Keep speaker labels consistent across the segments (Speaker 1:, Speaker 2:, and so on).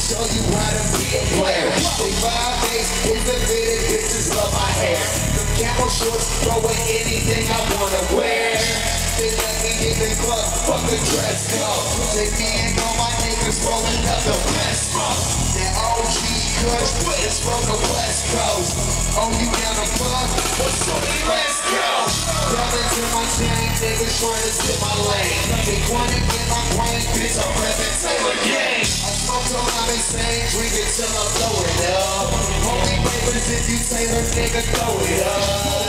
Speaker 1: show you how to be a player. They five days, fitted, bitches love my hair. The camel shorts, throwing anything I wanna wear. They let me in the club, fuck the dress code. They me and all my niggas rolling up the best smoke. That OG kush is from the west coast. Oh, you down the fuck? What's up? Let's go. Coming to my chain, niggas trying to sit my lane. Drink it till I'm blowing up. Only papers if you Taylor, nigga, throw it up.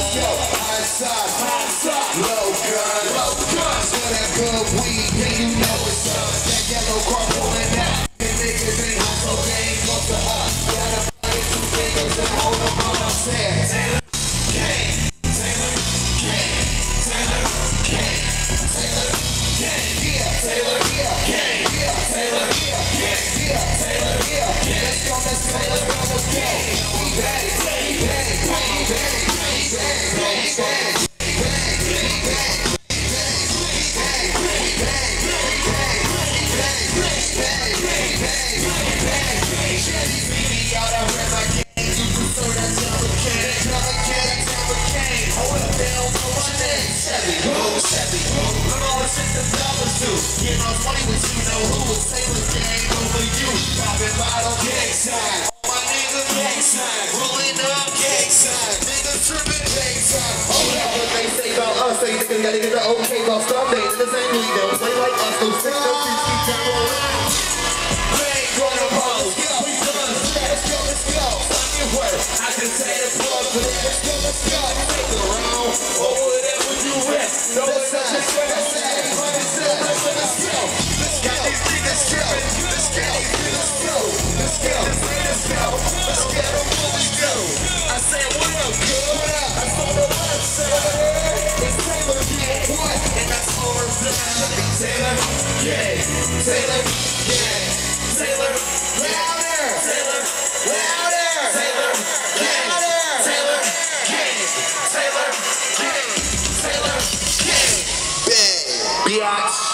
Speaker 1: Gotta get the okay while stop dating the same league. They don't play like us, so six no two keep time rolling. Bang, gonna roll. We done. Let's go, let's go. Fuck your work. I can say the plug that. Let's go. Taylor, yeah. Taylor, yeah. Taylor, louder. Taylor, louder. Taylor, louder. Taylor, yeah. Taylor, yeah. Taylor, yeah. Bang. Biatch.